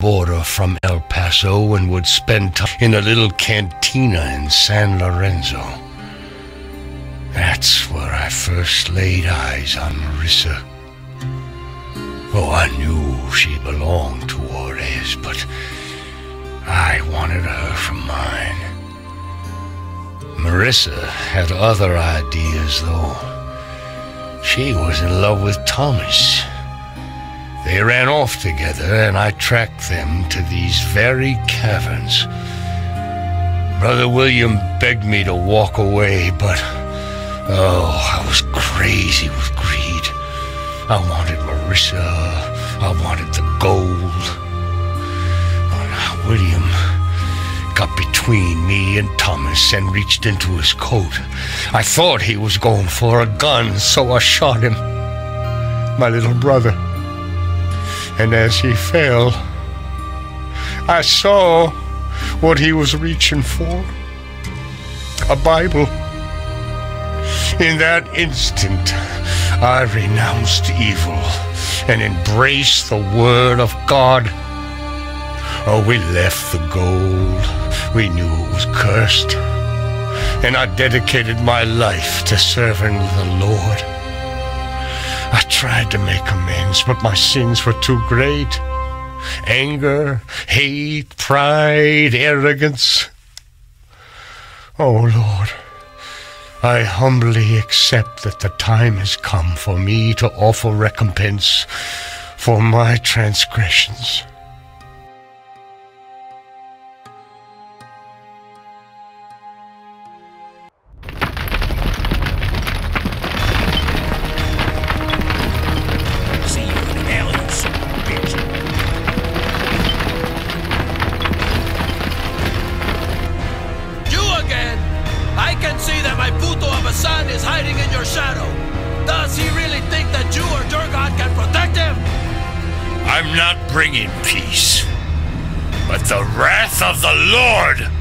border from El Paso and would spend time in a little cantina in San Lorenzo. That's where I first laid eyes on Marissa. Oh, I knew she belonged to Juarez, but I wanted her for mine. Marissa had other ideas, though. She was in love with Thomas. They ran off together, and I tracked them to these very caverns. Brother William begged me to walk away, but oh, I was crazy with greed. I wanted Marissa. I wanted the gold. Oh, William got between me and Thomas and reached into his coat. I thought he was going for a gun, so I shot him. My little brother. And as he fell, I saw what he was reaching for a Bible. In that instant, I renounced evil and embraced the Word of God. Oh, we left the gold. We knew it was cursed. And I dedicated my life to serving the Lord. I tried to make amends, but my sins were too great. Anger, hate, pride, arrogance. Oh Lord, I humbly accept that the time has come for me to offer recompense for my transgressions. I'm not bringing peace, but the wrath of the Lord